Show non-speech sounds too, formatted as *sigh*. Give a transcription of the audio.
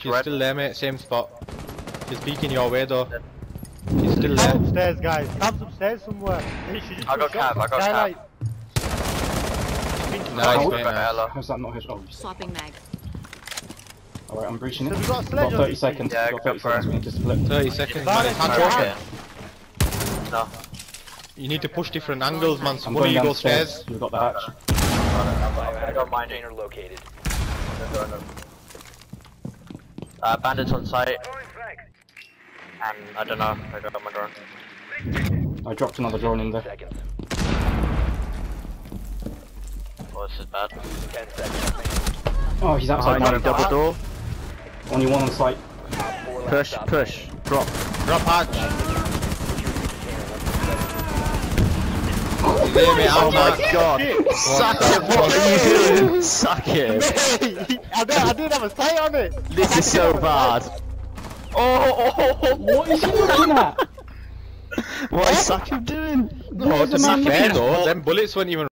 She's Red. still there, mate. Same spot. She's peeking your way though. She's still Cam's there. upstairs, guys. Cam's upstairs somewhere. Hey, I got put shots Cam, I got Skylight. Nice, Oh, mate. Nice. How's that not his? Oh, Swapping mag. alright, I'm breaching it. So we got We've sledge got 30 seconds. Yeah, We've got go 30 for seconds. it. We need to split. 30 seconds, man. Silence, It's hand silence. open. No. You need to push different angles, man. So I'm one of you go stairs. We've got the hatch. I got mine. Container located. Uh, bandits on site. And I don't know. I got my drone. I dropped another drone in there. Seconds. Oh, this is bad. Ten seconds. Oh, he's outside Behind now. you, double door. Only one on site. Push, push. Drop. Drop hatch. He's there, mate. Oh my man. god. Suck it. What are you doing? Suck it. *laughs* I, did, I didn't have a sight on it. This is so bad. Oh, oh, oh, oh. What is he looking at? What is Suck him doing? Oh, to be fair though, them bullets weren't even